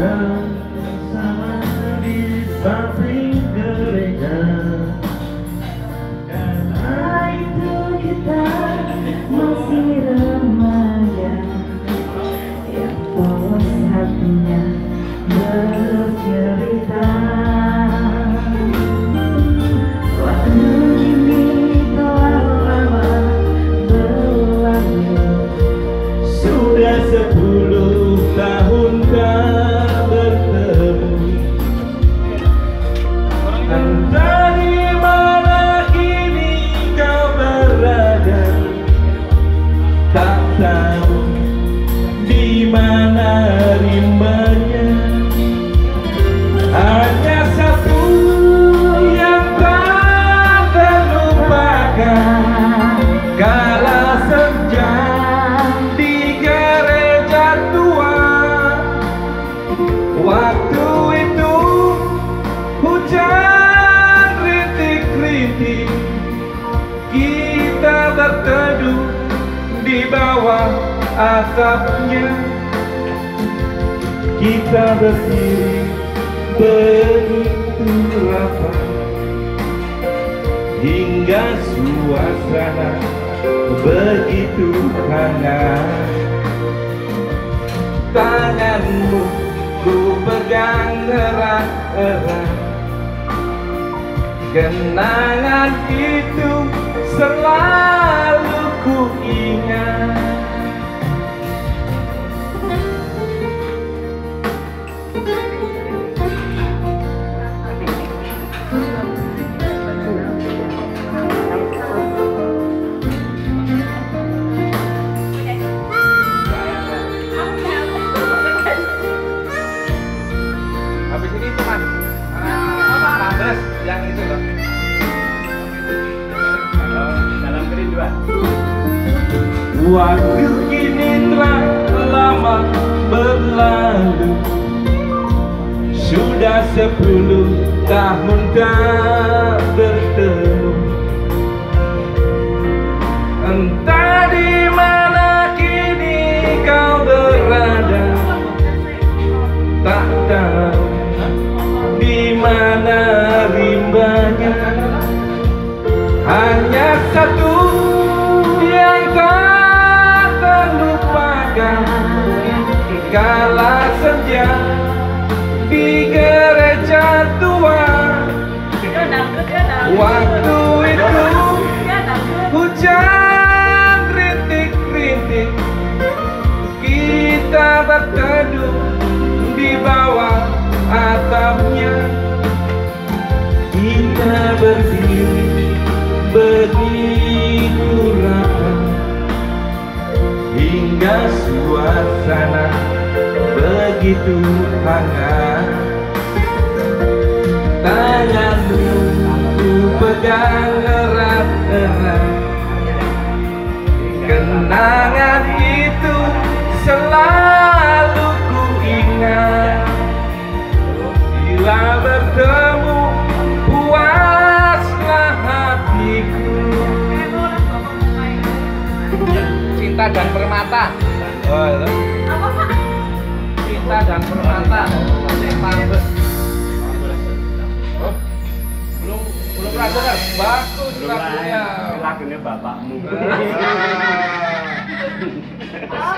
Come, someone be bumping. imbanya Hanya satu yang tak terlupakan. Kala senja di gereja tua. Waktu itu hujan rintik-rintik. Kita berteduh di bawah atapnya. Kita berdiri begitu rapat Hingga suasana begitu hangat. Tanganmu ku pegang erat-erat Kenangan itu selalu ku ingat Waktu kini telah lama berlalu. Sudah sepuluh tahun tak bertemu. Entah di mana kini kau berada. Tak tahu di mana rimbanya. Hanya satu yang tak terlupakan Kala senja di gereja tua Waktu itu hujan rintik-rintik Kita berteduh di bawah atapnya. Kita berdiri begitu suasana begitu hangat. Tanganmu ku pegang erat-erat. Kenangan dan permata. Oh itu Cinta dan permata. Pantes Oh, belum belum ragu kan? Bagus belum lagunya. lagunya bapakmu.